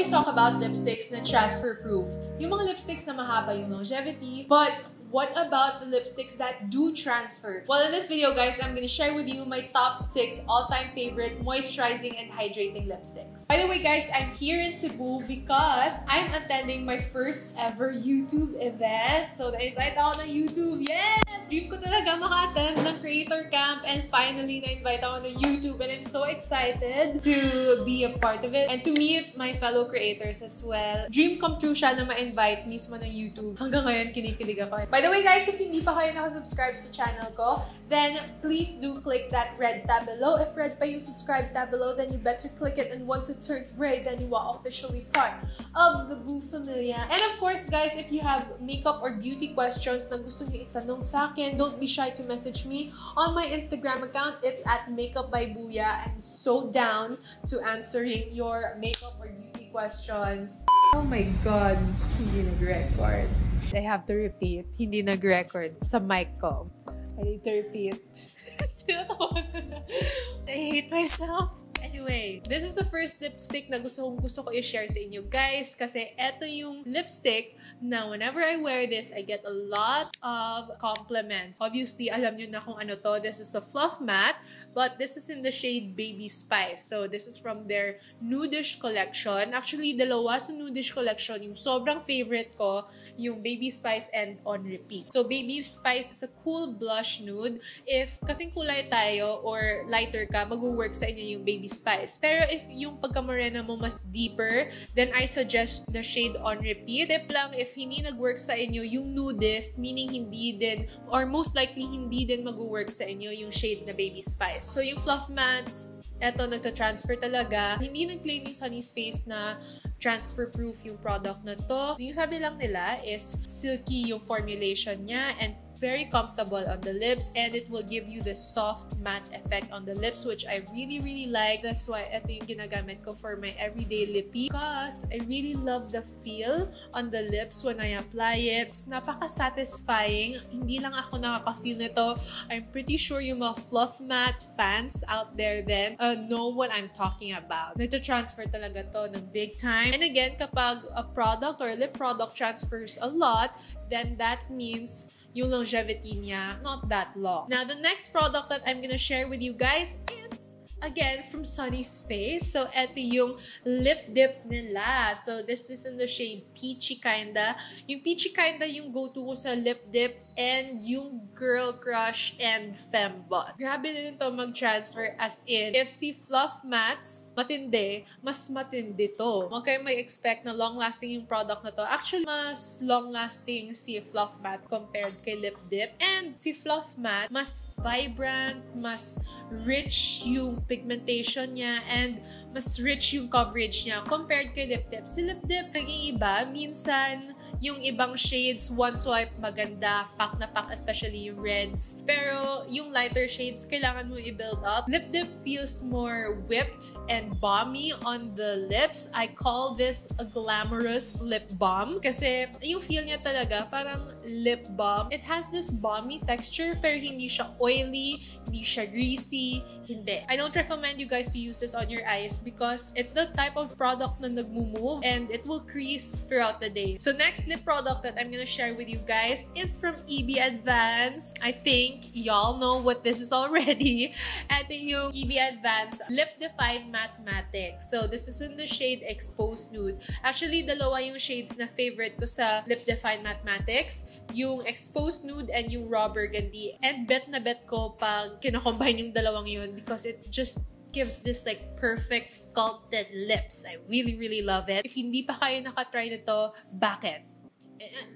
always talk about lipsticks na transfer proof. Yung mga lipsticks na mahaba yung longevity, but what about the lipsticks that do transfer? Well, in this video, guys, I'm gonna share with you my top 6 all-time favorite moisturizing and hydrating lipsticks. By the way, guys, I'm here in Cebu because I'm attending my first ever YouTube event. So, na-invite ako ng YouTube. Yes! Dream ko talaga maka-attend ng creator camp and finally na-invite ako ng YouTube and I'm so excited to be a part of it and to meet my fellow creators as well. Dream come true siya na ma-invite mismo ng YouTube. Hanggang ngayon, kinikilig ako. By the way, guys, if hindi pa kayo nakasubscribe sa channel ko, then please do click that red tab below. If red pa yung subscribe tab below, then you better click it and once it turns red, then you are officially part of the Boo Familia. And of course, guys, if you have makeup or beauty questions na gusto niyo itanong sa akin, don't be shy to message me on my Instagram account. It's at Makeup by Booya. I'm so down to answering your makeup or beauty questions. Oh my God, hindi nag-record. I have to repeat, hindi nag-record sa mic ko. I need to repeat. I hate myself. Anyway, this is the first lipstick na gusto kong gusto ko i-share sa inyo guys kasi eto yung lipstick na whenever I wear this, I get a lot of compliments. Obviously, alam nyo na kung ano to. This is the Fluff Matte, but this is in the shade Baby Spice. So, this is from their Nudish collection. Actually, dalawa sa Nudish collection. Yung sobrang favorite ko, yung Baby Spice and On Repeat. So, Baby Spice is a cool blush nude. If kasing kulay tayo or lighter ka, mag-work sa inyo yung Baby Spice. Pero if yung pagka-morena mo mas deeper, then I suggest the shade on repeat. Tip lang, if hindi nag-work sa inyo yung nudist, meaning hindi din, or most likely hindi din mag-work sa inyo yung shade na Baby Spice. So yung Fluff Mattes, eto, nagta-transfer talaga. Hindi nag-claim yung Sunny's Face na transfer-proof yung product na to. Yung sabi lang nila is silky yung formulation niya and very comfortable on the lips and it will give you the soft matte effect on the lips which I really really like. That's why ito yung ginagamit ko for my everyday lippy because I really love the feel on the lips when I apply it. It's napaka-satisfying. Hindi lang ako nakaka-feel nito. I'm pretty sure yung mga fluff matte fans out there then uh, know what I'm talking about. Nagto-transfer talaga to ng big time. And again, kapag a product or lip product transfers a lot, then that means yung longevity niya not that long. Now, the next product that I'm gonna share with you guys is again from Sunny's Face. So, eto yung lip dip nila. So, this is in the shade Peachy Kinda. Yung Peachy Kinda yung go-to ko sa lip dip and yung Girl Crush and Fembot. Grabe din to mag-transfer as in, if si Fluff Mattes matindi, mas matindi to. Huwag kayo may expect na long-lasting yung product na to. Actually, mas long-lasting si Fluff Matte compared kay Lip Dip. And si Fluff Matte, mas vibrant, mas rich yung pigmentation niya, and mas rich yung coverage niya compared kay Lip Dip. Si Lip Dip, naging iba. Minsan, yung ibang shades, one swipe, maganda, pack na pack, especially yung reds. Pero yung lighter shades, kailangan mo i-build up. Lip Dip feels more whipped and balmy on the lips. I call this a glamorous lip balm kasi yung feel niya talaga parang lip balm. It has this balmy texture pero hindi siya oily, hindi siya greasy, hindi. I don't recommend you guys to use this on your eyes because it's the type of product na nagmo-move and it will crease throughout the day. So next lip product that I'm gonna share with you guys is from EB Advance. I think y'all know what this is already. Ito yung EB Advance Lip Defined Mathematics. So this is in the shade Exposed Nude. Actually, dalawa yung shades na favorite ko sa Lip Defined Mathematics. Yung Exposed Nude and yung Raw Burgundy. And bet na bet ko pag kinakombine yung dalawang yun because it just gives this like perfect sculpted lips. I really, really love it. If hindi pa kayo nakatry nito, bakit?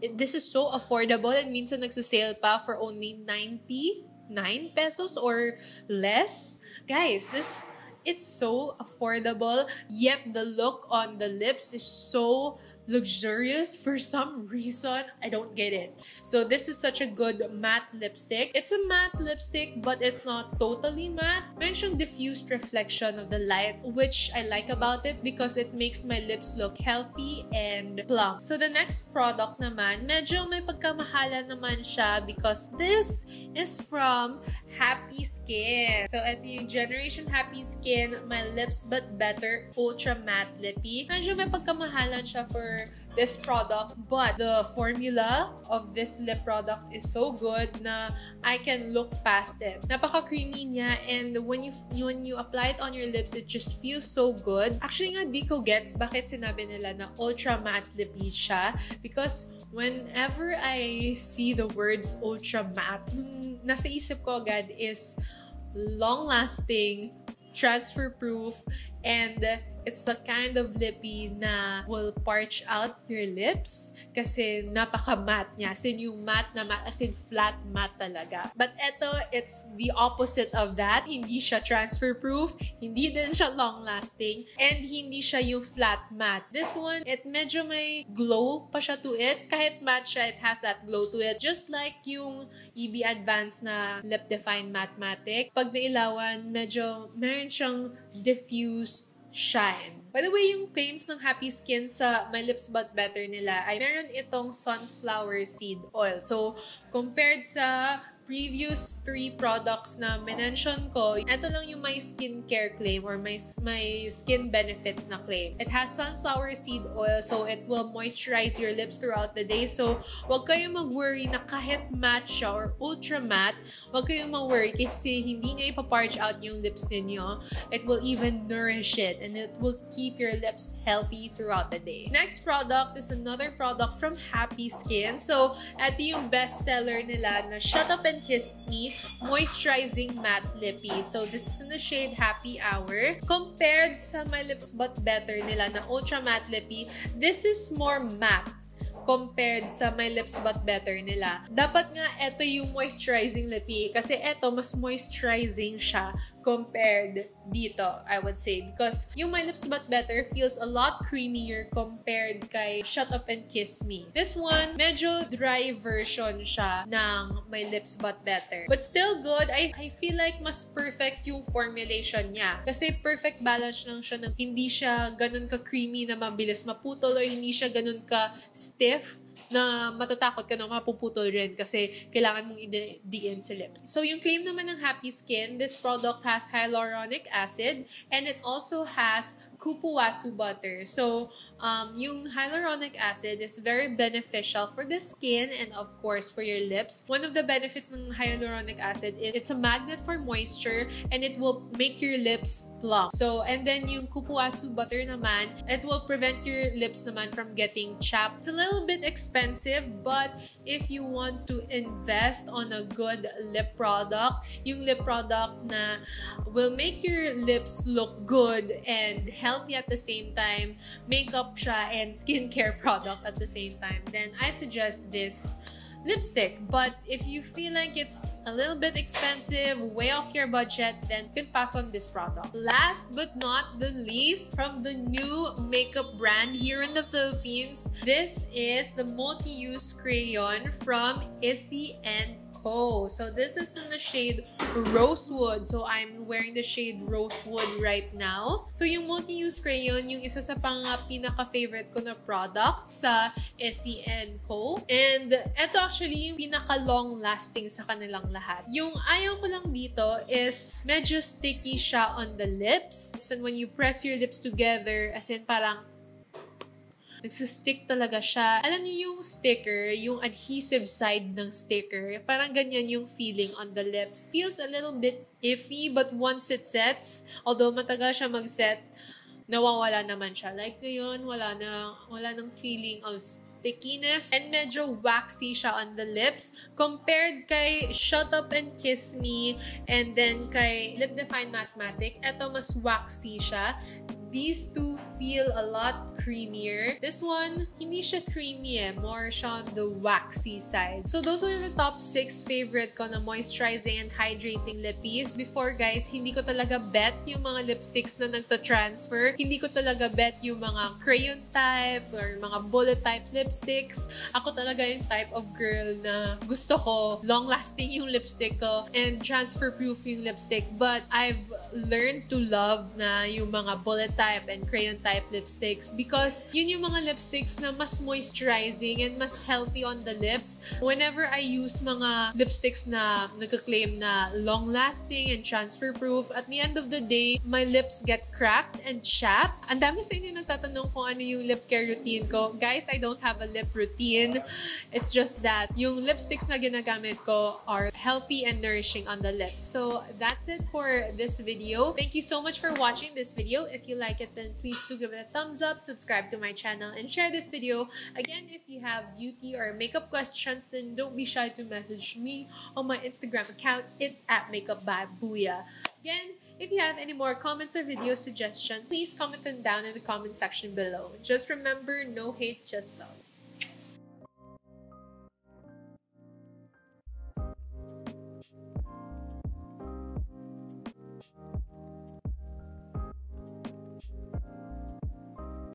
This is so affordable and minsan nagsasale pa for only 99 pesos or less. Guys, this it's so affordable yet the look on the lips is so luxurious for some reason. I don't get it. So this is such a good matte lipstick. It's a matte lipstick, but it's not totally matte. Mention diffused reflection of the light, which I like about it because it makes my lips look healthy and plump. So the next product naman, medyo may pagkamahala naman siya because this is from Happy Skin. So, ito yung Generation Happy Skin My Lips But Better Ultra Matte Lippy. Medyo may pagkamahalan siya for this product, but the formula of this lip product is so good na I can look past it. Napaka-creamy niya and when you when you apply it on your lips, it just feels so good. Actually nga, di ko gets bakit sinabi nila na ultra matte lippy siya because whenever I see the words ultra matte, nasa isip ko agad is long-lasting, transfer-proof, and it's the kind of lippy na will parch out your lips kasi napaka-matte niya. As in, yung matte na matte, as in flat matte talaga. But eto, it's the opposite of that. Hindi siya transfer-proof, hindi din siya long-lasting, and hindi siya yung flat matte. This one, it medyo may glow pa siya to it. Kahit matte siya, it has that glow to it. Just like yung EB Advanced na Lip Define Matte Matic. Pag nailawan, medyo meron siyang diffused shine. By the way, yung claims ng Happy Skin sa My Lips But Better nila ay meron itong sunflower seed oil. So, compared sa previous three products na mention ko, ito lang yung my skincare claim or my, my skin benefits na claim. It has sunflower seed oil so it will moisturize your lips throughout the day. So, wag kayong mag-worry na kahit matte siya or ultra matte, wag kayong mag-worry kasi hindi niya ipaparch out yung lips ninyo. It will even nourish it and it will keep your lips healthy throughout the day. Next product is another product from Happy Skin. So, ito yung best seller nila na Shut Up and Kiss Me Moisturizing Matte Lippy. So, this is in the shade Happy Hour. Compared sa My Lips But Better nila na Ultra Matte Lippy, this is more matte compared sa My Lips But Better nila. Dapat nga, ito yung moisturizing lippy. Kasi ito, mas moisturizing siya compared dito, I would say. Because yung My Lips But Better feels a lot creamier compared kay Shut Up and Kiss Me. This one, medyo dry version siya ng My Lips But Better. But still good. I, I feel like mas perfect yung formulation niya. Kasi perfect balance lang siya ng hindi siya ganun ka-creamy na mabilis maputol or hindi siya ganun ka-stiff na matatakot ka na mapuputol rin kasi kailangan mong i-DN sa lips. So, yung claim naman ng Happy Skin, this product has hyaluronic acid and it also has kupuwasu butter. So, um, yung hyaluronic acid is very beneficial for the skin and of course for your lips. One of the benefits ng hyaluronic acid is it's a magnet for moisture and it will make your lips plump. So, and then yung kupuwasu butter naman, it will prevent your lips naman from getting chapped. It's a little bit expensive, but if you want to invest on a good lip product, yung lip product na will make your lips look good and healthy at the same time, makeup siya and skincare product at the same time, then I suggest this lipstick. But if you feel like it's a little bit expensive, way off your budget, then you can pass on this product. Last but not the least, from the new makeup brand here in the Philippines, this is the multi-use crayon from Issy and Co. So this is in the shade Rosewood. So I'm wearing the shade Rosewood right now. So yung multi-use crayon, yung isa sa pang pinaka-favorite ko na product sa SEN Co. And ito actually yung pinaka-long lasting sa kanilang lahat. Yung ayaw ko lang dito is medyo sticky siya on the lips. And when you press your lips together, as in parang Nagsistick talaga siya. Alam niyo yung sticker, yung adhesive side ng sticker, parang ganyan yung feeling on the lips. Feels a little bit iffy, but once it sets, although matagal siya mag-set, nawawala naman siya. Like ngayon, wala na, wala nang feeling of stickiness and medyo waxy siya on the lips compared kay Shut Up and Kiss Me and then kay Lip Define Mathematic. Ito mas waxy siya. These two feel a lot creamier. This one, hindi siya creamy eh. More siya on the waxy side. So those are the top 6 favorite ko na moisturizing and hydrating lippies. Before guys, hindi ko talaga bet yung mga lipsticks na nagta-transfer. Hindi ko talaga bet yung mga crayon type or mga bullet type lipsticks. Ako talaga yung type of girl na gusto ko long-lasting yung lipstick ko and transfer-proof yung lipstick. But I've learned to love na yung mga bullet type and crayon type lipsticks because yun yung mga lipsticks na mas moisturizing and mas healthy on the lips. Whenever I use mga lipsticks na nagka-claim na long-lasting and transfer-proof, at the end of the day, my lips get cracked and chapped. Ang dami sa inyo nagtatanong kung ano yung lip care routine ko. Guys, I don't have a lip routine. It's just that yung lipsticks na ginagamit ko are healthy and nourishing on the lips. So that's it for this video. Thank you so much for watching this video. If you like it, then please do give it a thumbs up, subscribe to my channel, and share this video. Again, if you have beauty or makeup questions, then don't be shy to message me on my Instagram account. It's at Makeup by Booyah. Again, if you have any more comments or video suggestions, please comment them down in the comment section below. Just remember, no hate, just love.